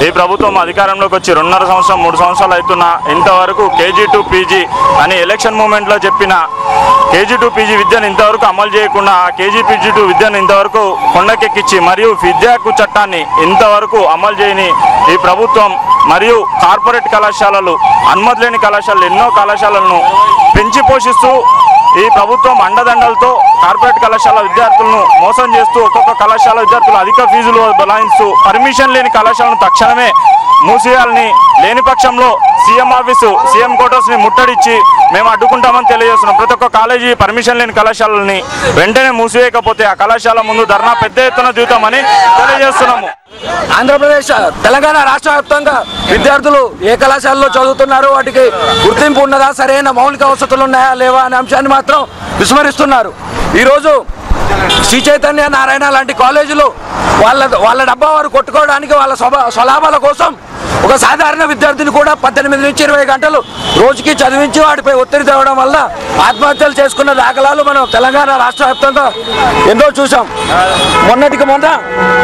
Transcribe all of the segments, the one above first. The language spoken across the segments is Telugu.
ఈ ప్రభుత్వం అధికారంలోకి వచ్చి రెండున్నర సంవత్సరం మూడు సంవత్సరాలు అవుతున్నా ఇంతవరకు కేజీ టు పీజీ అని ఎలక్షన్ మూమెంట్లో చెప్పిన కేజీ టు పీజీ విద్యను ఇంతవరకు అమలు చేయకుండా ఆ కేజీ పీజీ టు విద్యను ఇంతవరకు కొండకెక్కించి మరియు విద్యా హక్కు చట్టాన్ని ఇంతవరకు అమలు చేయని ఈ ప్రభుత్వం మరియు కార్పొరేట్ కళాశాలలు అనుమతి లేని కళాశాలలు ఎన్నో కళాశాలలను పెంచి పోషిస్తూ ఈ ప్రభుత్వం అండదండలతో కార్పొరేట్ కళాశాల విద్యార్థులను మోసం చేస్తూ ఒక్కొక్క కళాశాల విద్యార్థులు అధిక ఫీజులు బలాయిస్తూ పర్మిషన్ లేని కళాశాలను తక్షణమే మూసేయాలని లేని పక్షంలో సీఎం ఆఫీసు సీఎం కోటర్స్ని ముట్టడిచ్చి మేము అడ్డుకుంటామని తెలియజేస్తున్నాం. ప్రతి ఒక్క కాలేజీ పర్మిషన్ లేని కళాశాలని వెంటనే మూసివేయకపోతే ఆ కళాశాల ముందు ధర్నా పెద్ద ఎత్తున దిగుతామని తెలియజేస్తున్నాము. ఆంధ్రప్రదేశ్ తెలంగాణ రాష్ట్ర వ్యాప్తంగా విద్యార్థులు ఏ కళాశాలలో చదువుతున్నారు వాటికి గుర్తింపు ఉన్నదా సరైన మౌలిక వసతులు ఉన్నాయా లేవా అనే అంశాన్ని మాత్రం విస్మరిస్తున్నారు. ఈరోజు శ్రీ చైతన్య నారాయణ లాంటి కాలేజీలు వాళ్ళ వాళ్ళ డబ్బా వారు కొట్టుకోవడానికి వాళ్ళ స్వలాభాల కోసం ఒక సాధారణ విద్యార్థిని కూడా పద్దెనిమిది నుంచి ఇరవై గంటలు రోజుకి చదివించి వాటిపై ఒత్తిడి తేవడం వల్ల ఆత్మహత్యలు చేసుకున్న దాఖలాలు మనం తెలంగాణ రాష్ట్ర వ్యాప్తంగా ఎన్నో చూసాం మొన్నటికి మొన్న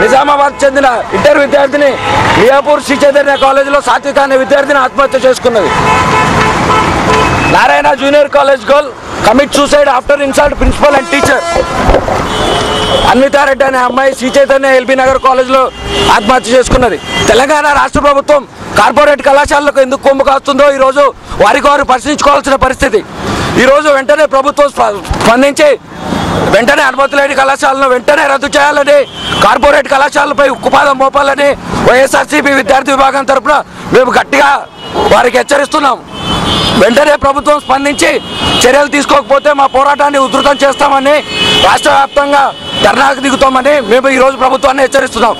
నిజామాబాద్ చెందిన ఇంటర్ విద్యార్థిని మియాపూర్ శ్రీ చైతన్య కాలేజీలో సాత్విక అనే విద్యార్థిని ఆత్మహత్య చేసుకున్నది. Narayana junior college girl commit suicide after insult principal and teacher. Anvitha Reddy అనే అమ్మాయి శ్రీ చైతన్య ఎల్బీ నగర్ కాలేజ్లో ఆత్మహత్య చేసుకున్నది. తెలంగాణ రాష్ట్ర ప్రభుత్వం కార్పొరేట్ కళాశాలలకు ఎందుకు కొమ్ము కాస్తుందో ఈరోజు వారికి వారు పరిశీలించుకోవాల్సిన పరిస్థితి. ఈరోజు వెంటనే ప్రభుత్వం స్ప- స్పందించి వెంటనే అనుమతి లేని కళాశాలను వెంటనే రద్దు చేయాలని కార్పొరేట్ కళాశాలపై ఉక్కుపాదం మోపాలని వైఎస్ఆర్సీపీ విద్యార్థి విభాగం తరపున మేము గట్టిగా వారికి హెచ్చరిస్తున్నాం. వెంటనే ప్రభుత్వం స్పందించి చర్యలు తీసుకోకపోతే మా పోరాటాన్ని ఉధృతం చేస్తామని రాష్ట్ర వ్యాప్తంగా ధర్నాకు దిగుతామని మేము ఈరోజు ప్రభుత్వాన్ని హెచ్చరిస్తున్నాం.